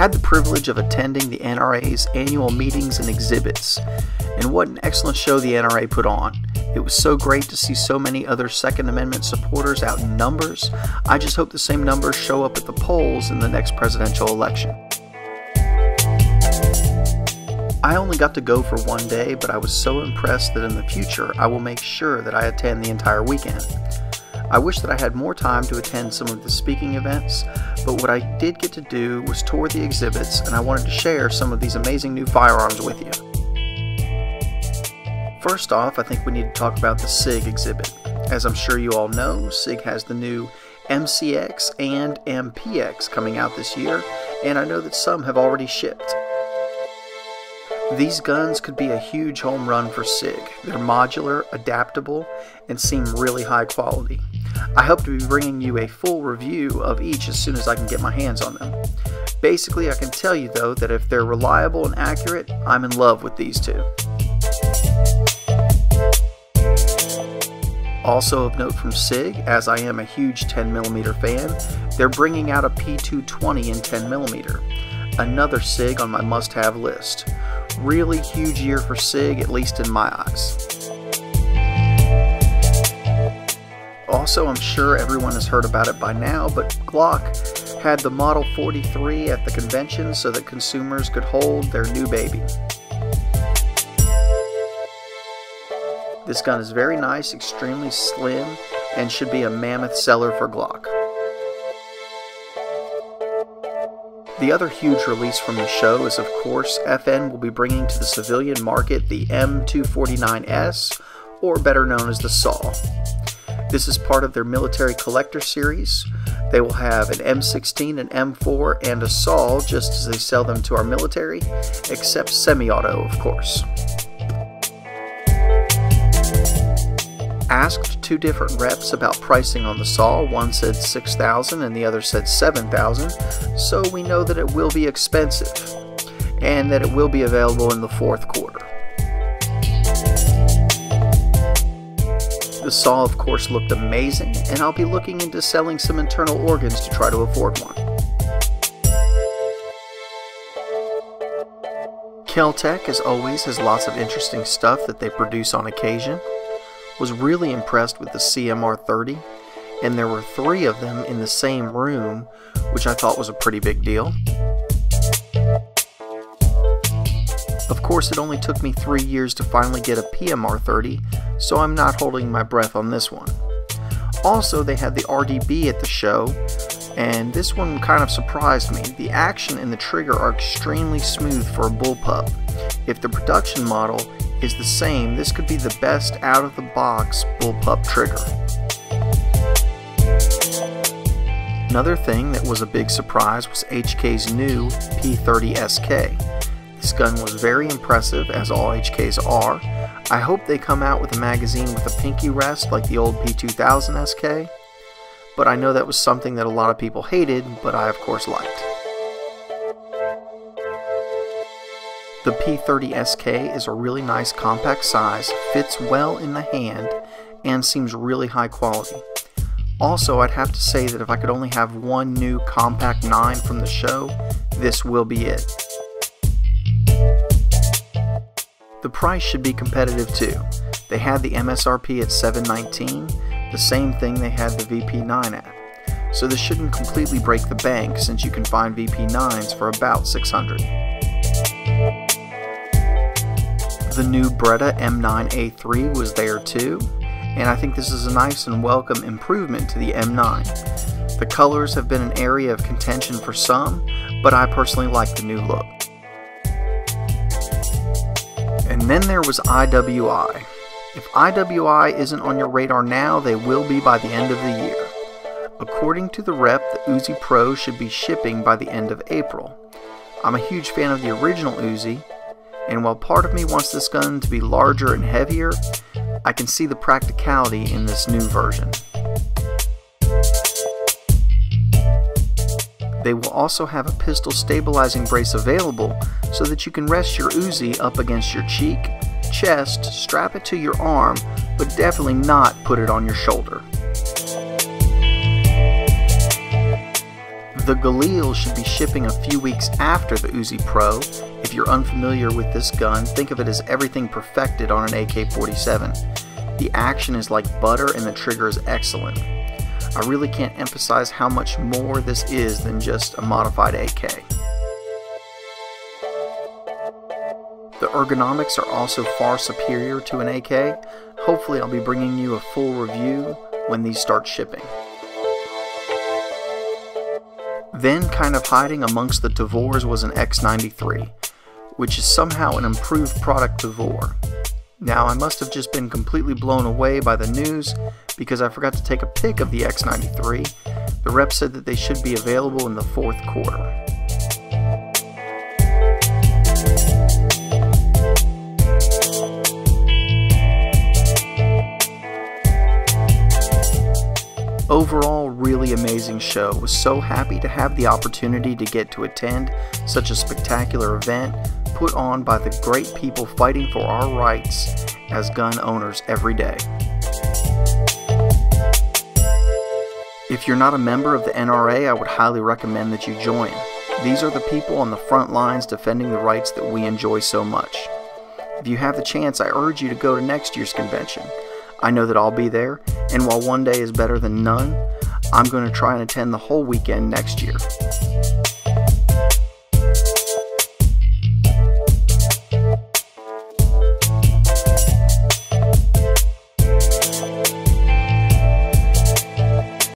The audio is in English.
had the privilege of attending the NRA's annual meetings and exhibits, and what an excellent show the NRA put on. It was so great to see so many other Second Amendment supporters out in numbers. I just hope the same numbers show up at the polls in the next presidential election. I only got to go for one day, but I was so impressed that in the future I will make sure that I attend the entire weekend. I wish that I had more time to attend some of the speaking events, but what I did get to do was tour the exhibits and I wanted to share some of these amazing new firearms with you. First off, I think we need to talk about the SIG exhibit. As I'm sure you all know, SIG has the new MCX and MPX coming out this year, and I know that some have already shipped. These guns could be a huge home run for SIG. They're modular, adaptable, and seem really high quality. I hope to be bringing you a full review of each as soon as I can get my hands on them. Basically, I can tell you though that if they're reliable and accurate, I'm in love with these two. Also of note from SIG, as I am a huge 10mm fan, they're bringing out a P220 in 10mm, another SIG on my must-have list really huge year for SIG, at least in my eyes. Also, I'm sure everyone has heard about it by now, but Glock had the Model 43 at the convention so that consumers could hold their new baby. This gun is very nice, extremely slim, and should be a mammoth seller for Glock. The other huge release from the show is, of course, FN will be bringing to the civilian market the M249S, or better known as the SAW. This is part of their military collector series. They will have an M16, an M4, and a SAW just as they sell them to our military, except semi-auto, of course. asked two different reps about pricing on the SAW. One said 6000 and the other said 7000 so we know that it will be expensive and that it will be available in the fourth quarter. The SAW, of course, looked amazing, and I'll be looking into selling some internal organs to try to afford one. Keltec, as always, has lots of interesting stuff that they produce on occasion was really impressed with the CMR 30, and there were three of them in the same room, which I thought was a pretty big deal. Of course, it only took me three years to finally get a PMR 30, so I'm not holding my breath on this one. Also, they had the RDB at the show, and this one kind of surprised me. The action and the trigger are extremely smooth for a bullpup. If the production model is the same, this could be the best out of the box bullpup trigger. Another thing that was a big surprise was HK's new P30SK. This gun was very impressive, as all HKs are. I hope they come out with a magazine with a pinky rest like the old P2000 SK, but I know that was something that a lot of people hated, but I of course liked. The P30SK is a really nice compact size, fits well in the hand, and seems really high quality. Also, I'd have to say that if I could only have one new compact 9 from the show, this will be it. The price should be competitive too. They had the MSRP at 719, the same thing they had the VP9 at. So this shouldn't completely break the bank since you can find VP9s for about 600. The new Beretta M9A3 was there too, and I think this is a nice and welcome improvement to the M9. The colors have been an area of contention for some, but I personally like the new look. Then there was IWI. If IWI isn't on your radar now, they will be by the end of the year. According to the rep, the Uzi Pro should be shipping by the end of April. I'm a huge fan of the original Uzi, and while part of me wants this gun to be larger and heavier, I can see the practicality in this new version. They will also have a pistol stabilizing brace available so that you can rest your Uzi up against your cheek, chest, strap it to your arm, but definitely not put it on your shoulder. The Galil should be shipping a few weeks after the Uzi Pro. If you're unfamiliar with this gun, think of it as everything perfected on an AK-47. The action is like butter and the trigger is excellent. I really can't emphasize how much more this is than just a modified AK. The ergonomics are also far superior to an AK. Hopefully I'll be bringing you a full review when these start shipping. Then, kind of hiding amongst the Tavors was an X93, which is somehow an improved product Tavor. Now, I must have just been completely blown away by the news because I forgot to take a pic of the X93. The rep said that they should be available in the fourth quarter. Overall, really amazing show. Was so happy to have the opportunity to get to attend such a spectacular event put on by the great people fighting for our rights as gun owners every day. If you're not a member of the NRA, I would highly recommend that you join. These are the people on the front lines defending the rights that we enjoy so much. If you have the chance, I urge you to go to next year's convention. I know that I'll be there, and while one day is better than none, I'm going to try and attend the whole weekend next year.